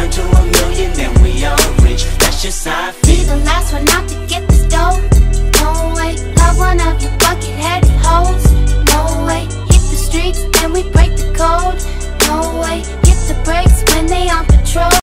Turn to a million, then we all rich. That's just how I feel. Be the last one out to get this dough. No way, love one of your bucket headed hoes. No way, hit the streets and we break the code. No way, hit the bread.